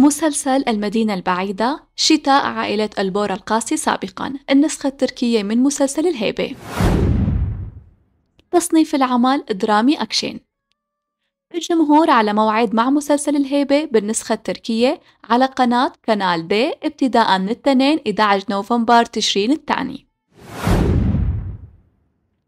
مسلسل المدينة البعيدة شتاء عائلة البورا القاسي سابقا. النسخة التركية من مسلسل الهيبة. تصنيف العمل درامي أكشن. الجمهور على موعد مع مسلسل الهيبة بالنسخة التركية على قناة كنال دي ابتداء من الاثنين 11 نوفمبر تشرين الثاني.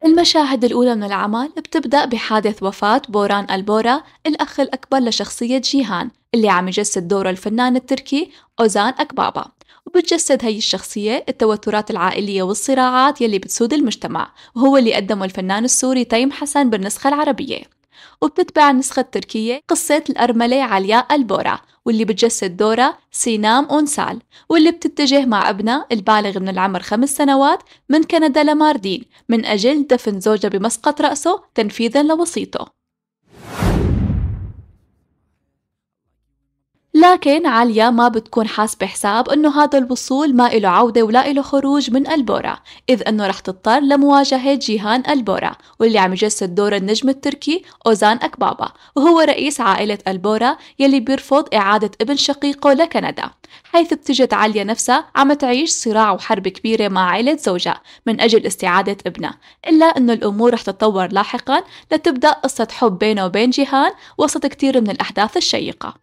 المشاهد الأولى من العمل بتبدأ بحادث وفاة بوران البورا الأخ الأكبر لشخصية جيهان اللي عم يجسد دوره الفنان التركي أوزان أكبابا. وبتجسد هي الشخصية التوترات العائلية والصراعات يلي بتسود المجتمع وهو اللي قدمه الفنان السوري تيم حسن بالنسخة العربية. وبتتبع النسخة التركية قصة الأرملة علياء البورا واللي بتجسد دورها سينام أونسال واللي بتتجه مع ابنها البالغ من العمر خمس سنوات من كندا لماردين من أجل دفن زوجها بمسقط رأسه تنفيذا لوصيته لكن عليا ما بتكون حاسبة حساب إنه هذا الوصول ما إله عودة ولا إله خروج من ألبورا إذ إنه رح تضطر لمواجهة جيهان ألبورا واللي عم يجسد دور النجم التركي أوزان أكبابا وهو رئيس عائلة ألبورا يلي بيرفض إعادة ابن شقيقه لكندا حيث بتجد عليا نفسها عم تعيش صراع وحرب كبيرة مع عائلة زوجها من أجل استعادة ابنها إلا أنه الأمور رح تتطور لاحقا لتبدأ قصة حب بينه وبين جيهان وسط كتير من الأحداث الشيقة.